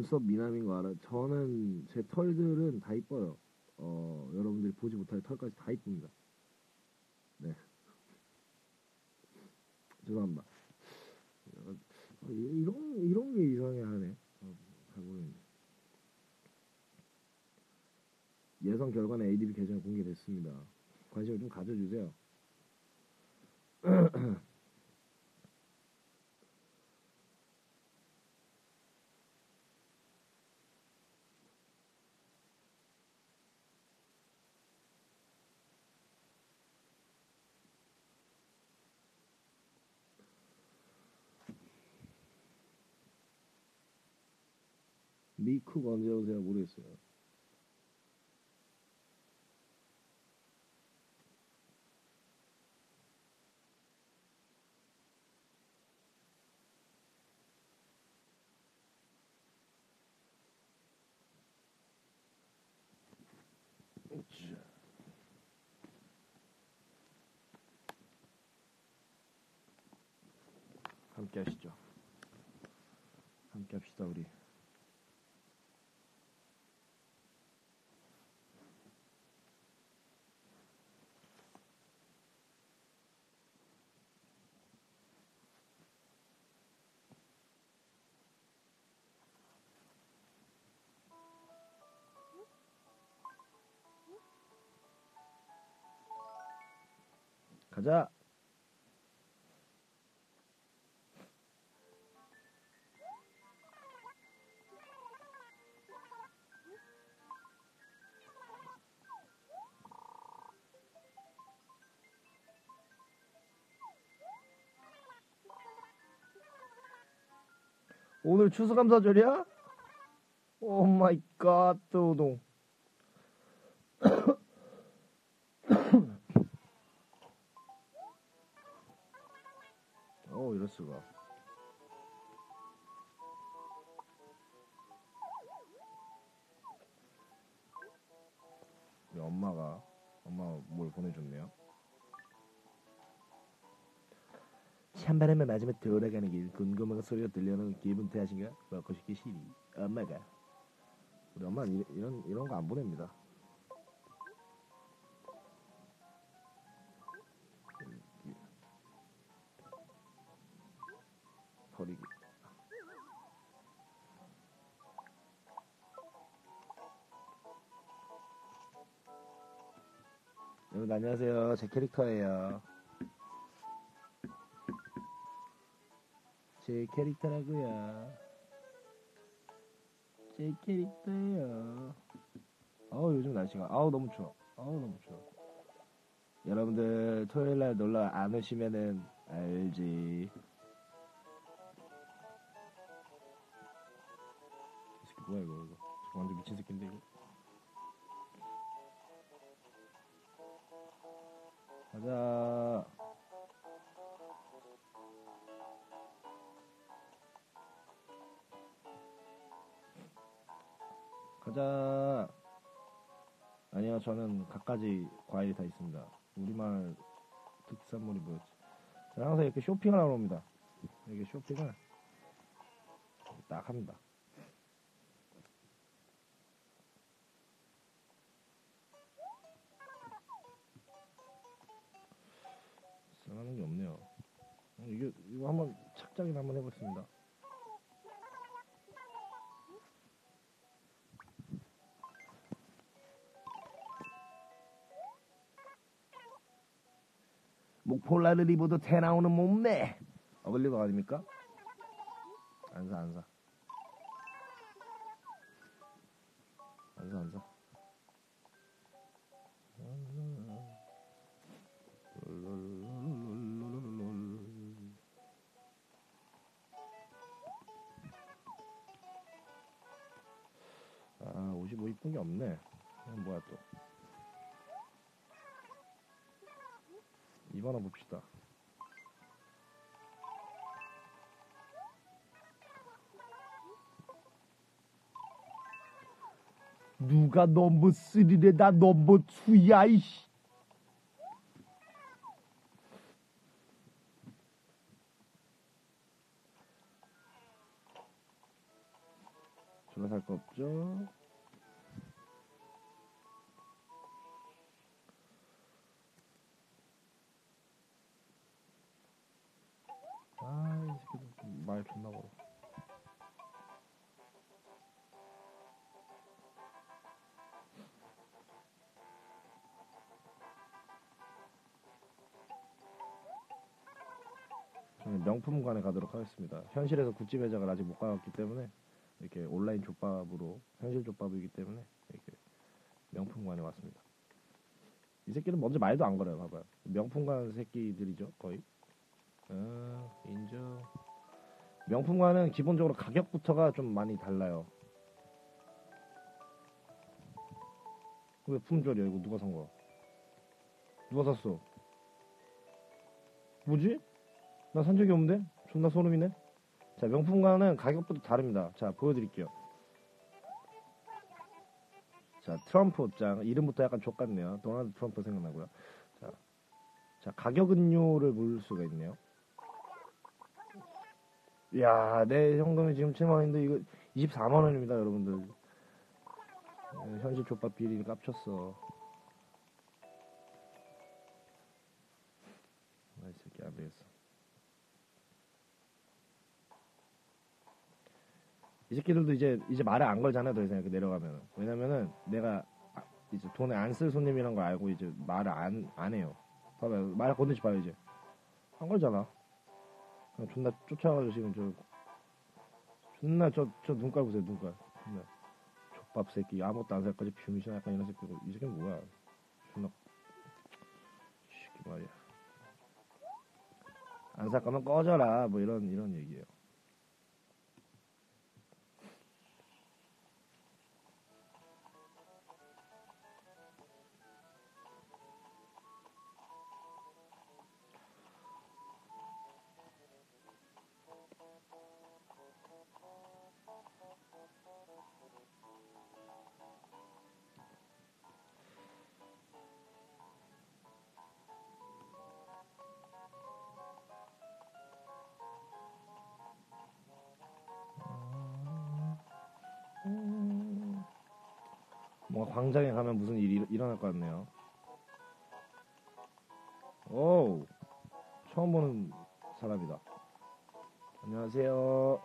눈썹 미남인 거 알아? 저는 제 털들은 다 이뻐요. 어, 여러분들이 보지 못할 털까지 다 이쁩니다. 네. 죄송합니다. 어, 이런, 이런 게 이상해 하네. 어, 잘 모르겠네. 예선 결과는 ADB 계정에 공개됐습니다. 관심을 좀 가져주세요. 미쿡 언제 오세요? 모르겠어요. 함께 하시죠. 함께 합시다, 우리. 가자. 오늘 추수감사절이야? 오 마이 갓, 우동. 어, 이럴 수가. 우리 엄마가 엄마가 뭘 보내줬네요. 찬바람을 맞으며 돌아가는 길 궁금한 소리가 들려오는 기분 탓인가? 먹고 싶기 시리 엄마가 우리 엄마는 이, 이런 이런 거 안 보냅니다. 여러분 안녕하세요. 제 캐릭터예요. 제 캐릭터라고요. 제 캐릭터예요. 아우 요즘 날씨가 아우 너무 추워. 아우 너무 추워. 여러분들 토요일 날 놀러 안 오시면은 알지. 뭐야 이거 이거. 완전 미친 새끼인데 이거. 가자. 가자. 아니요, 저는 갖가지 과일이 다 있습니다. 우리말 특산물이 뭐였지? 저는 항상 이렇게 쇼핑을 하러 옵니다. 이렇게 쇼핑을 딱 합니다. 생각하는 게 없네요. 어, 이게 이거 한번 착장이나 한번 해보겠습니다. 목폴라를 입어도 태 나오는 몸매. 어글리가 아닙니까? 안사 안사. 안사 안사. 이쁜 게 없네. 이건 뭐야 또. 화 봅시다. 누가 넘버 3래 나 넘버 2야 이씨. 들어살 거 없죠? 명품관에 가도록 하겠습니다. 현실에서 구찌 매장을 아직 못 가봤기 때문에 이렇게 온라인 족밥으로 현실 족밥이기 때문에 이렇게 명품관에 왔습니다. 이 새끼는 먼저 말도 안 걸어요. 봐봐요. 명품관 새끼들이죠, 거의. 아, 인정. 명품관은 기본적으로 가격부터가 좀 많이 달라요. 왜 품절이야? 이거 누가 산 거야? 누가 샀어? 뭐지? 나 산 적이 없는데? 존나 소름이네? 자, 명품관은 가격부터 다릅니다. 자, 보여드릴게요. 자, 트럼프 옷장. 이름부터 약간 족같네요. 도널드 트럼프 생각나고요. 자, 자 가격 은요를 볼 수가 있네요. 이야, 내 현금이 지금 7만원인데 이거 24만원입니다, 여러분들. 예, 현실 족밥 비리를 깝쳤어. 이 새끼들도 이제 이제 말을 안 걸잖아 더 이상 내려가면 왜냐면은 내가 아, 이제 돈을 안 쓸 손님이란 걸 알고 이제 말을 안 안 해요. 봐봐요 말 건드지 봐요 이제. 안 걸잖아. 그냥 존나 쫓아가지고 지금 저 존나 저 저 눈깔 보세요 눈 깔. 존나. 족밥 새끼 아무것도 안살 거지 병신 약간 이런 새끼고 이 새끼는 뭐야? 존나. 이 새끼 말이야. 안 살 거면 꺼져라 뭐 이런 이런 얘기예요 뭔가 광장에 가면 무슨 일이 일- 일어날 것 같네요. 오, 처음 보는 사람이다. 안녕하세요.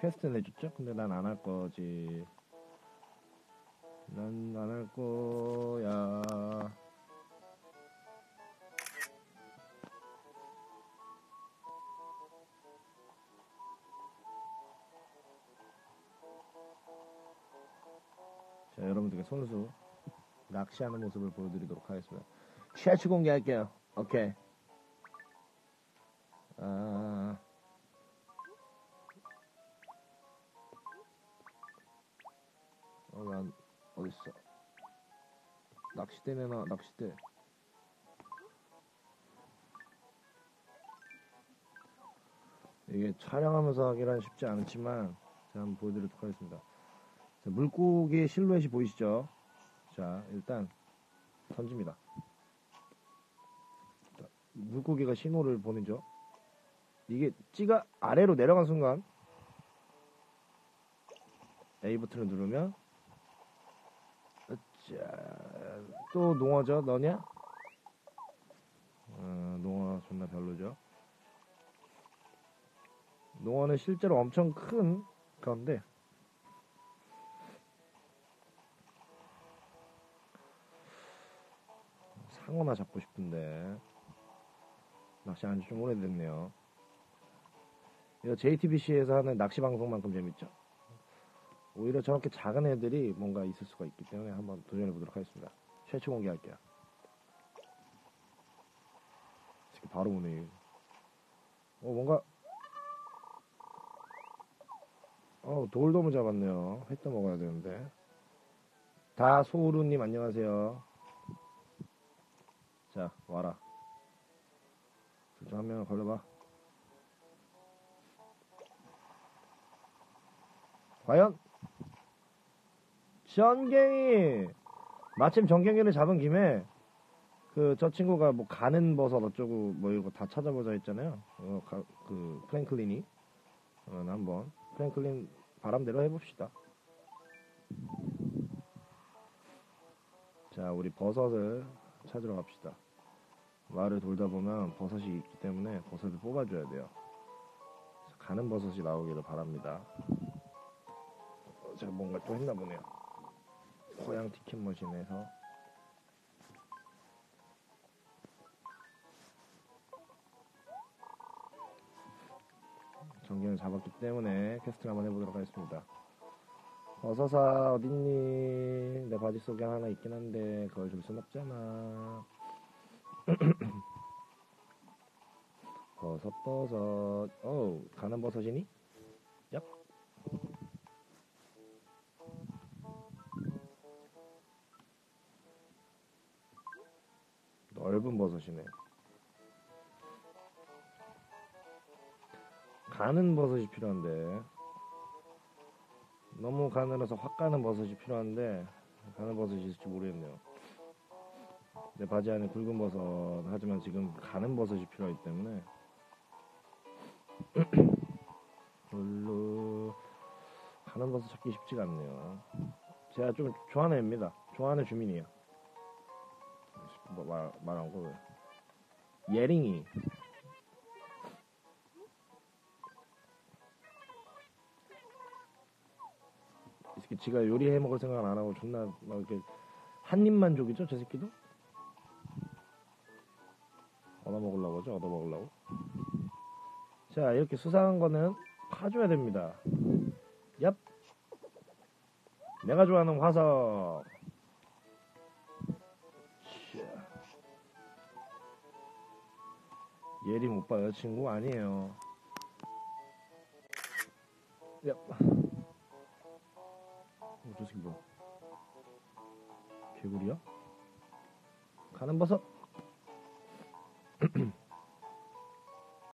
퀘스트 내줬죠? 근데 난 안 할 거지. 난 안 할 거야. 자, 여러분들께 손수 낚시하는 모습을 보여드리도록 하겠습니다. 셔츠 공개할게요. 오케이. 아, 어, 난 어딨어? 낚싯대 내놔, 낚싯대. 이게 촬영하면서 하기란 쉽지 않지만 제가 한번 보여드리도록 하겠습니다. 자, 물고기의 실루엣이 보이시죠? 자, 일단 던집니다. 자, 물고기가 신호를 보내죠. 이게 찌가 아래로 내려간 순간 A 버튼을 누르면 자, 또 농어죠? 너냐? 어, 농어 존나 별로죠. 농어는 실제로 엄청 큰 건데 상어나 잡고 싶은데 낚시 한지 좀 오래됐네요. 이거 JTBC에서 하는 낚시 방송만큼 재밌죠? 오히려 저렇게 작은 애들이 뭔가 있을 수가 있기 때문에 한번 도전해 보도록 하겠습니다. 최초 공개할게요. 지금 바로 오네. 어 뭔가 어 돌돔을 잡았네요. 회떠 먹어야 되는데. 다소우루님 안녕하세요. 자 와라. 둘중 한 명을 걸려봐. 과연 전갱이 마침 전갱이를 잡은 김에 그 저 친구가 뭐 가는 버섯 어쩌고 뭐 이거 다 찾아보자 했잖아요. 어, 가- 그 프랭클린이 어, 한번 프랭클린 바람대로 해봅시다. 자, 우리 버섯을 찾으러 갑시다. 마을을 돌다 보면 버섯이 있기 때문에 버섯을 뽑아줘야 돼요. 가는 버섯이 나오기를 바랍니다. 어, 제가 뭔가 또 했나 보네요. 고양 티켓 머신에서 전경을 잡았기 때문에 캐스팅 한번 해보도록 하겠습니다. 버섯아 어딨니? 내 바지 속에 하나 있긴 한데 그걸 줄 순 없잖아. 버섯 버섯 어우 가는 버섯이니? 버섯이네. 가는 버섯이 필요한데. 너무 가늘어서 확 가는 버섯이 필요한데 가는 버섯이 있을지 모르겠네요. 내 바지 안에 굵은 버섯 하지만 지금 가는 버섯이 필요하기 때문에. 별로 가는 버섯 찾기 쉽지가 않네요. 제가 좀 좋아하는 애입니다. 좋아하는 주민이에요. 뭐 말, 말한 거 왜? 예링이. 이 새끼 지가 요리해 먹을 생각 안 하고 존나 막 이렇게 한 입 만족이죠 저 새끼도? 얻어 먹으려고 하죠 얻어 먹으려고. 자 이렇게 수상한 거는 파줘야 됩니다. 얍! 내가 좋아하는 화석 예림 오빠 여자친구 아니에요 얍 어, 저 새끼 뭐야? 개구리야? 가는 버섯